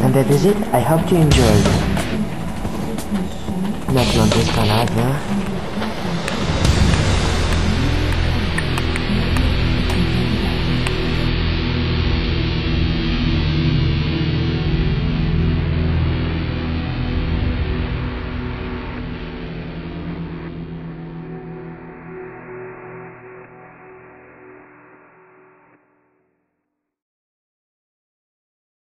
And that is it. I hope you enjoyed. Not on this one either.